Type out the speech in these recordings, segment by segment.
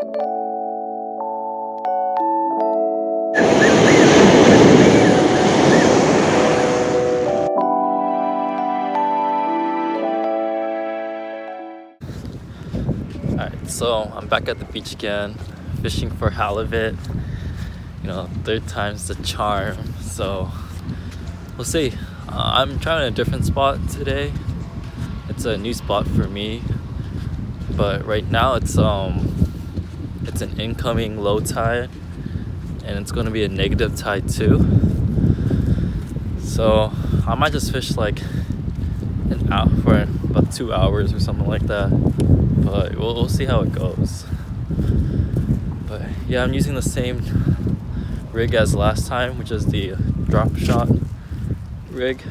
So I'm back at the beach again, fishing for halibut. You know, third time's the charm, so we'll see. Uh, I'm trying a different spot today. It's a new spot for me, but right now it's um it's an incoming low tide and it's gonna be a negative tide too. So I might just fish like an hour for about two hours or something like that. But we'll, we'll see how it goes. But yeah i'm using the same rig as last time which is the drop shot rig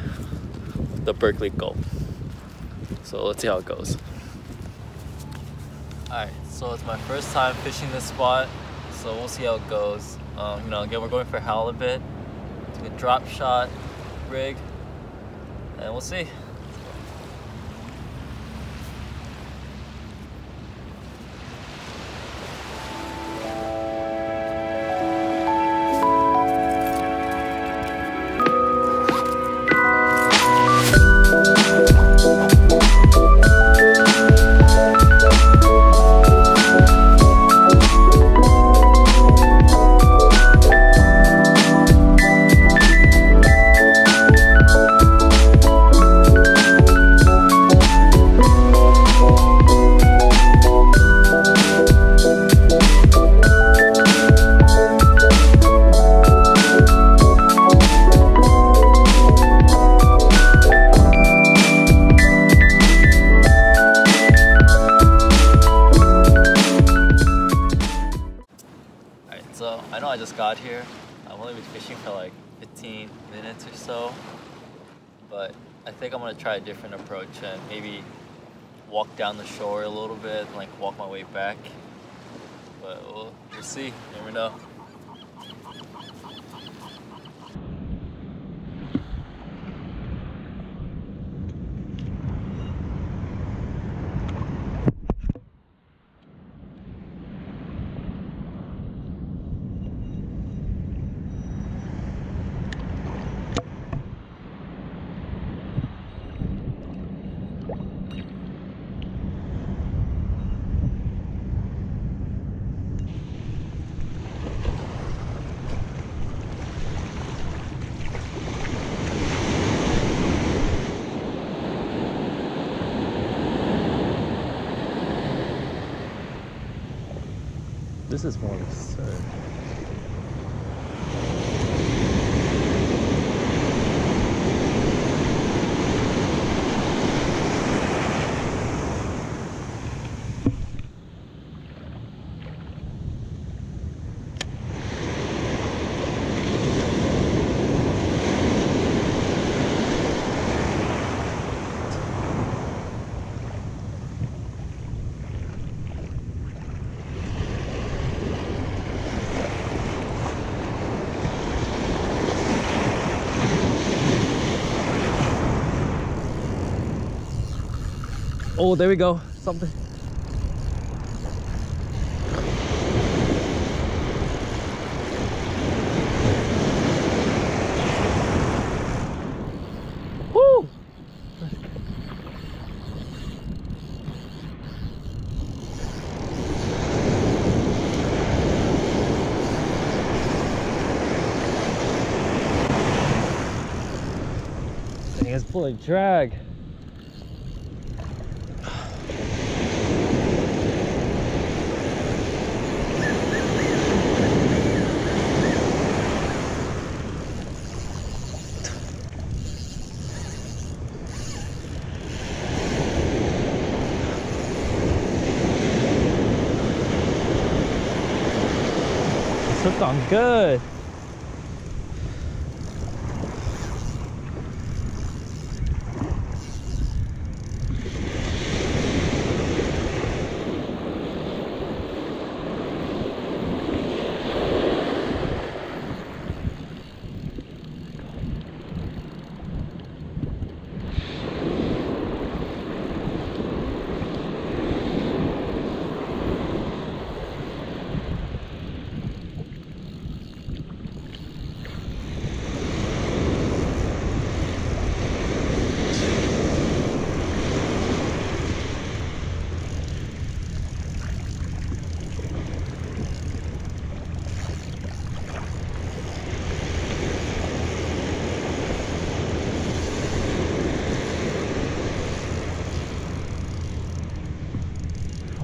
the Berkley gulp. So let's see how it goes alright so it's my first time fishing this spot so we'll see how it goes. Um, you know again we're going for halibut a drop shot rig and we'll see just got here. I've only been fishing for like 15 minutes or so, but I think I'm gonna try a different approach and maybe walk down the shore a little bit, and like walk my way back. But we'll, we'll see, never know. This is more absurd. Uh, Oh, there we go. Something. Woo! Thing is pulling drag. On good.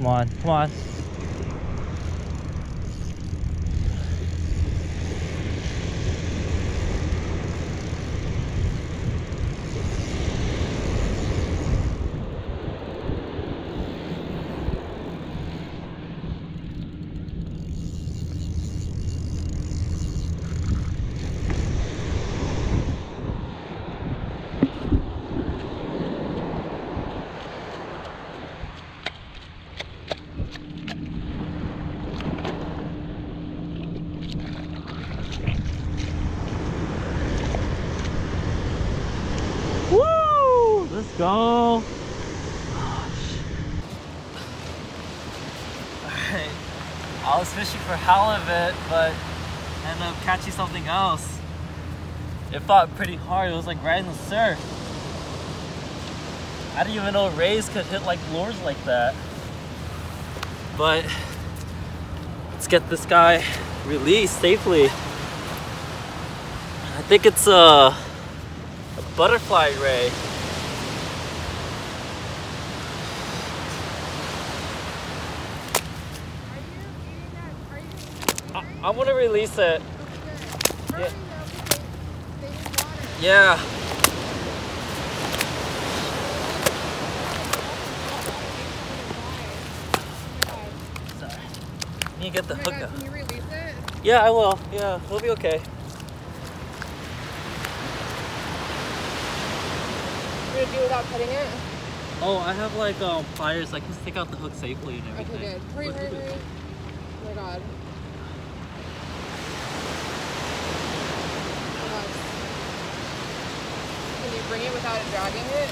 Come on, come on. Woo! Let's go. Alright. I was fishing for halibut, but ended up catching something else. It fought pretty hard. It was like right in the surf. I didn't even know rays could hit like lures like that. But let's get this guy released safely. I think it's a, a butterfly ray. Are you eating that? Are you I, I'm gonna release it. Yeah. Hurry though, because they, they need water. Yeah. Oh Sorry. Need to get the my hook god, up. can you release it? Yeah, I will. Yeah, it'll be okay. Do without cutting it? Oh, I have like um pliers. I can take out the hook safely and everything. Okay, good. Hurry, hurry, hurry. Oh my god. Oh gosh. Can you bring it without it dragging it?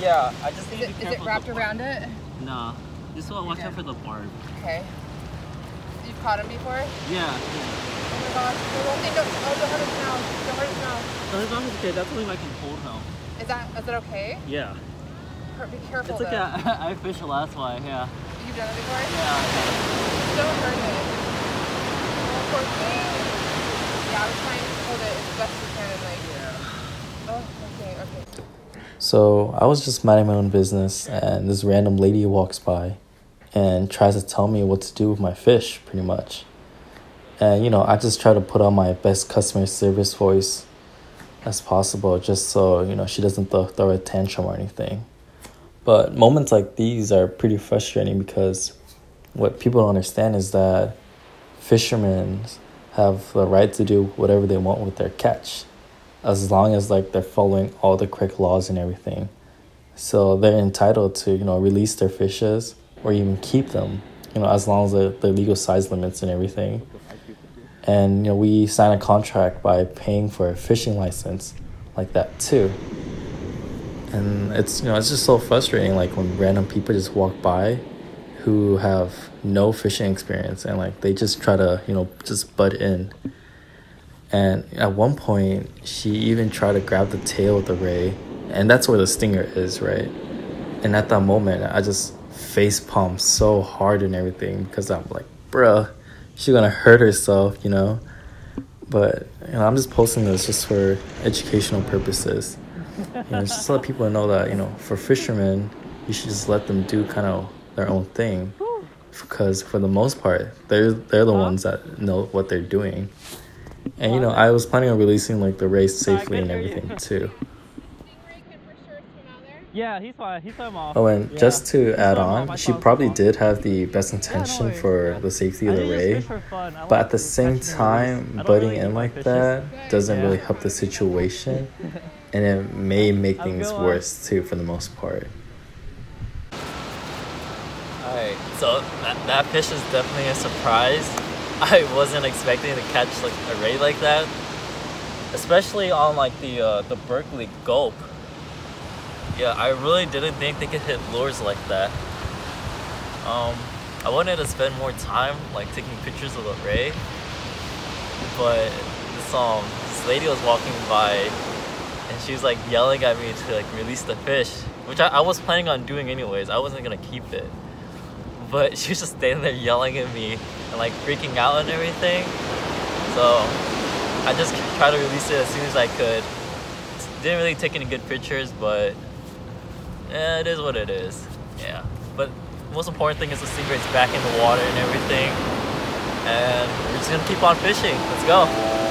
Yeah, I just Is need it, to be is careful. it wrapped around it? Nah. Just watch Okay. out for the barb. Okay. You've caught him before? Yeah. Oh my gosh. No, don't, oh, don't hurt his mouth. Don't hurt his mouth. So as long as okay, that's only I can hold him. Is that, is that okay? Yeah. Be careful It's okay. though. I, I fished last one. Yeah. You've done it before? Yeah. Don't hurt it. Oh, poor thing. Yeah, I was trying to hold it as best you can and like. Oh, okay, okay. So I was just minding my own business, and this random lady walks by and tries to tell me what to do with my fish, pretty much. And you know, I just try to put on my best customer service voice as possible, just so you know she doesn't th- throw a tantrum or anything. But moments like these are pretty frustrating because what people don't understand is that fishermen have the right to do whatever they want with their catch as long as like they're following all the correct laws and everything. So they're entitled to, you know, release their fishes or even keep them, you know, as long as the, the legal size limits and everything. And you know, we sign a contract by paying for a fishing license like that too. And it's you know, it's just so frustrating like when random people just walk by who have no fishing experience and like they just try to, you know, just butt in. And at one point, she even tried to grab the tail of the ray, and that's where the stinger is, right? And at that moment, I just face palmed so hard and everything because I'm like, bruh, she's gonna hurt herself, you know? But you know, I'm just posting this just for educational purposes. You know, just to let people know that, you know, for fishermen, you should just let them do kind of their own thing. Because for the most part, they're they're the ones that know what they're doing. And you know, I was planning on releasing like the race safely and couldn't hear you. everything too. Stingray can for sure swim out there. Yeah, he's fine. He's time off. Oh, and Yeah. just to He's add time off. On, she probably off. did have the best Yeah, no intention for Yeah. the safety of the think it's ray, fish for fun. I but at the same time, release. I don't butting really in like fishes. that doesn't Yeah. really help the situation, and it may make things uh, worse too for the most part. Alright, so that, that fish is definitely a surprise. I wasn't expecting to catch like a ray like that, especially on like the uh, the Berkley Gulp. Yeah, I really didn't think they could hit lures like that. Um, I wanted to spend more time like taking pictures of the ray, but this um this lady was walking by and she was like yelling at me to like release the fish, which I, I was planning on doing anyways. I wasn't gonna keep it, but she was just standing there yelling at me and like freaking out and everything. So I just tried to release it as soon as I could. Didn't really take any good pictures, but eh, it is what it is. Yeah, but most important thing is the stingray's back in the water and everything. And we're just gonna keep on fishing. Let's go.